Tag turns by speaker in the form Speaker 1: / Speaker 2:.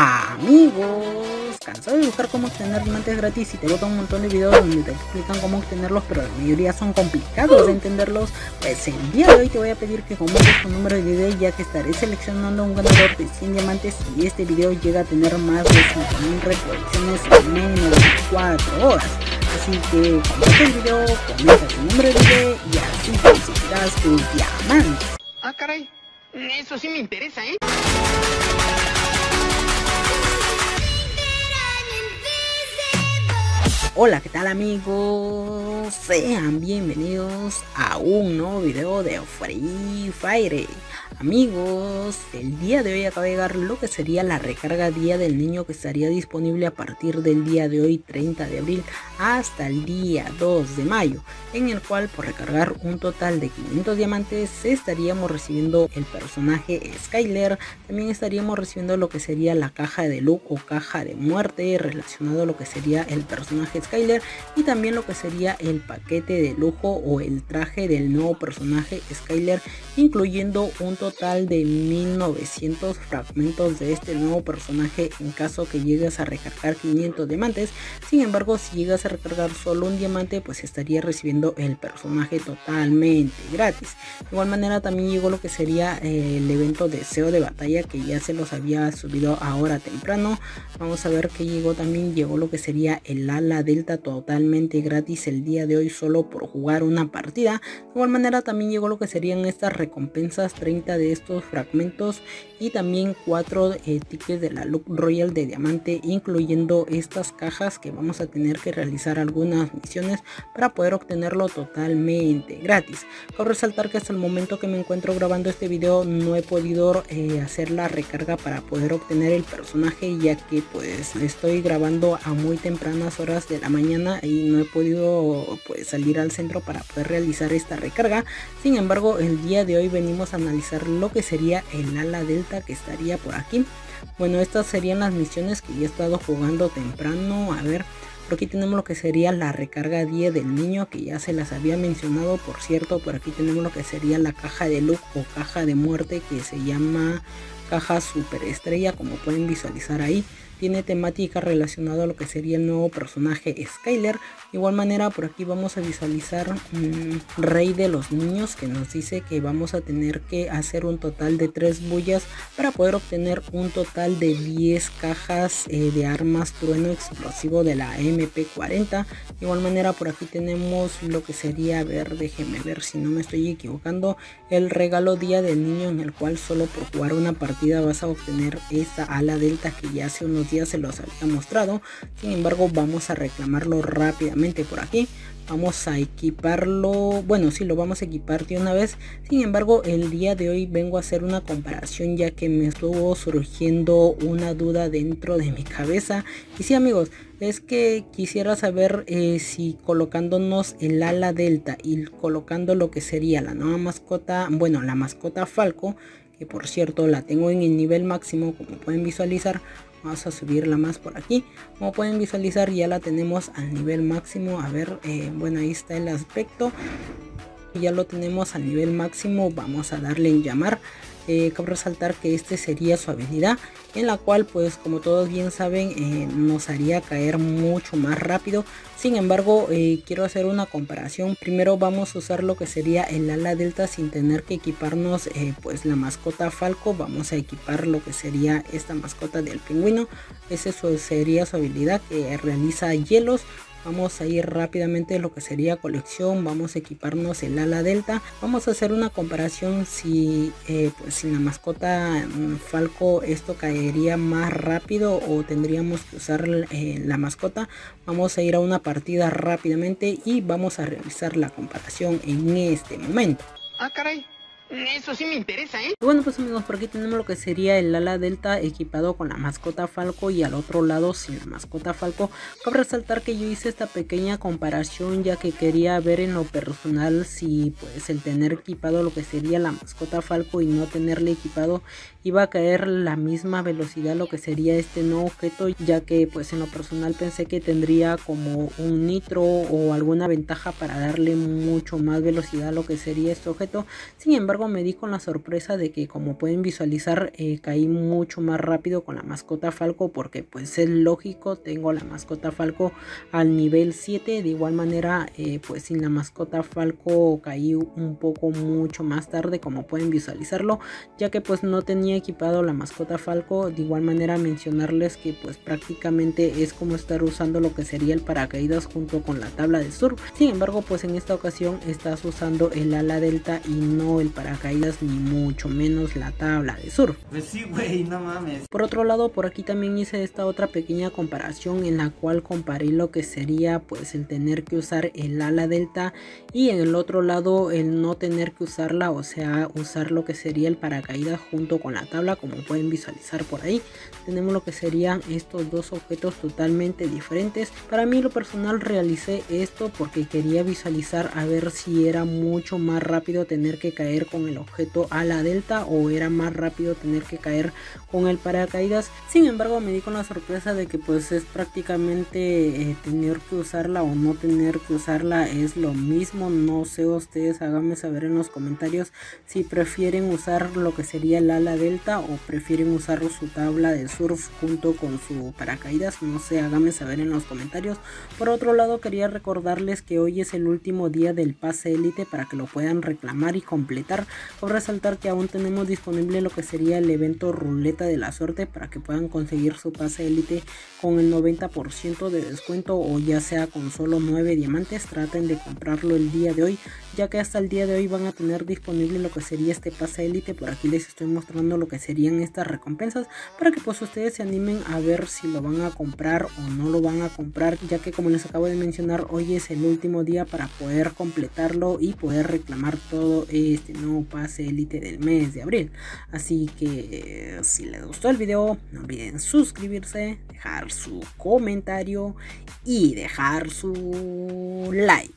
Speaker 1: Amigos, cansado de buscar cómo obtener diamantes gratis y te botan un montón de videos donde te explican cómo obtenerlos, pero la mayoría son complicados de entenderlos. Pues el día de hoy te voy a pedir que comentes tu número de video ya que estaré seleccionando un ganador de 100 diamantes y este video llega a tener más de 5000 reproducciones en menos de 4 horas. Así que comparte el video, comenta tu número de video y así conseguirás tus diamantes.
Speaker 2: Ah, caray. Eso sí me interesa, ¿eh?
Speaker 1: Hola, ¿qué tal amigos? Sean bienvenidos a un nuevo video de Free Fire. Amigos, el día de hoy acaba de llegar lo que sería la recarga Día del Niño que estaría disponible a partir del día de hoy 30 de abril hasta el día 2 de mayo, en el cual por recargar un total de 500 diamantes estaríamos recibiendo el personaje Skyler, también estaríamos recibiendo lo que sería la caja de look o caja de muerte relacionado a lo que sería el personaje Skyler y también lo que sería el paquete de lujo o el traje del nuevo personaje Skyler incluyendo un total de 1900 fragmentos de este nuevo personaje en caso que llegues a recargar 500 diamantes. Sin embargo, si llegas a recargar solo un diamante, pues estaría recibiendo el personaje totalmente gratis. De igual manera también llegó lo que sería eh, el evento deseo de batalla que ya se los había subido ahora temprano. Vamos a ver que llegó también, llegó lo que sería el ala delta totalmente gratis el día de hoy solo por jugar una partida. De igual manera también llegó lo que serían estas recompensas 30 de estos fragmentos y también cuatro eh, tickets de la Look Royal de diamante incluyendo estas cajas que vamos a tener que realizar algunas misiones para poder obtenerlo totalmente gratis. Cabe resaltar que hasta el momento que me encuentro grabando este video no he podido eh, hacer la recarga para poder obtener el personaje ya que pues estoy grabando a muy tempranas horas de la mañana y no he podido pues salir al centro para poder realizar esta recarga. Sin embargo el día de hoy venimos a analizar lo que sería el ala delta que estaría por aquí. Bueno, estas serían las misiones que ya he estado jugando temprano. A ver, por aquí tenemos lo que sería la recarga 10 del niño que ya se las había mencionado. Por cierto, por aquí tenemos lo que sería la caja de look o caja de muerte que se llama caja super estrella como pueden visualizar ahí tiene temática relacionada a lo que sería el nuevo personaje Skyler. De igual manera por aquí vamos a visualizar Rey de los Niños que nos dice que vamos a tener que hacer un total de 3 bullas para poder obtener un total de 10 cajas eh, de armas trueno explosivo de la MP40. De igual manera por aquí tenemos lo que sería, a ver, déjenme ver si no me estoy equivocando, el regalo día del niño en el cual solo por jugar una partida vas a obtener esta ala delta que ya hace unos días se los había mostrado. Sin embargo, vamos a reclamarlo rápidamente por aquí. Vamos a equiparlo, bueno, si lo vamos a equipar de una vez. Sin embargo, el día de hoy vengo a hacer una comparación ya que me estuvo surgiendo una duda dentro de mi cabeza. Y sí, amigos, es que quisiera saber eh, si colocándonos el ala delta y colocando lo que sería la nueva mascota, bueno, la mascota Falco, que por cierto la tengo en el nivel máximo como pueden visualizar vamos a subirla más por aquí. Como pueden visualizar ya la tenemos al nivel máximo. A ver eh, bueno ahí está el aspecto. Ya lo tenemos al nivel máximo. Vamos a darle en llamar eh, cabe resaltar que este sería su habilidad en la cual pues como todos bien saben eh, nos haría caer mucho más rápido. Sin embargo eh, quiero hacer una comparación. Primero vamos a usar lo que sería el ala delta sin tener que equiparnos pues la mascota falco. Vamos a equipar lo que sería esta mascota del pingüino. Ese sería su habilidad que realiza hielos vamos a ir rápidamente lo que sería colección vamos a equiparnos el ala delta. Vamos a hacer una comparación si eh, pues sin la mascota mm, falco esto caería más rápido o tendríamos que usar eh, la mascota. Vamos a ir a una partida rápidamente y vamos a realizar la comparación en este momento.
Speaker 2: Ah caray eso sí me interesa, ¿eh?
Speaker 1: Bueno, pues amigos, por aquí tenemos lo que sería el ala delta equipado con la mascota Falco y al otro lado sin la mascota Falco. Cabe resaltar que yo hice esta pequeña comparación ya que quería ver en lo personal si pues el tener equipado lo que sería la mascota Falco y no tenerle equipado iba a caer la misma velocidad lo que sería este nuevo objeto ya que pues en lo personal pensé que tendría como un nitro o alguna ventaja para darle mucho más velocidad a lo que sería este objeto. Sin embargo, me di con la sorpresa de que como pueden visualizar eh, caí mucho más rápido con la mascota Falco porque pues es lógico, tengo la mascota Falco al nivel 7, de igual manera eh, pues sin la mascota Falco caí un poco mucho más tarde como pueden visualizarlo ya que pues no tenía equipado la mascota Falco, de igual manera mencionarles que pues prácticamente es como estar usando lo que sería el paracaídas junto con la tabla de surf, sin embargo pues en esta ocasión estás usando el ala delta y no el paracaídas ni mucho menos la tabla de surf.
Speaker 3: Pues sí, güey, no mames.
Speaker 1: Por otro lado, por aquí también hice esta otra pequeña comparación en la cual comparé lo que sería pues el tener que usar el ala delta y en el otro lado el no tener que usarla, o sea, usar lo que sería el paracaídas junto con la tabla, como pueden visualizar por ahí. Tenemos lo que serían estos dos objetos totalmente diferentes. Para mí lo personal realicé esto porque quería visualizar a ver si era mucho más rápido tener que caer con el objeto a la delta o era más rápido tener que caer con el paracaídas. Sin embargo me di con la sorpresa de que pues es prácticamente eh, tener que usarla o no tener que usarla es lo mismo. No sé ustedes háganme saber en los comentarios si prefieren usar lo que sería el ala delta o prefieren usar su tabla de surf junto con su paracaídas. No sé háganme saber en los comentarios. Por otro lado quería recordarles que hoy es el último día del pase élite para que lo puedan reclamar y completar por resaltar que aún tenemos disponible lo que sería el evento ruleta de la suerte para que puedan conseguir su pase élite con el 90% de descuento o ya sea con solo 9 diamantes. Traten de comprarlo el día de hoy ya que hasta el día de hoy van a tener disponible lo que sería este pase élite. Por aquí les estoy mostrando lo que serían estas recompensas para que pues ustedes se animen a ver si lo van a comprar o no lo van a comprar ya que como les acabo de mencionar hoy es el último día para poder completarlo y poder reclamar todo este nuevo pase élite del mes de abril. Así que si les gustó el video no olviden suscribirse dejar su comentario y dejar su like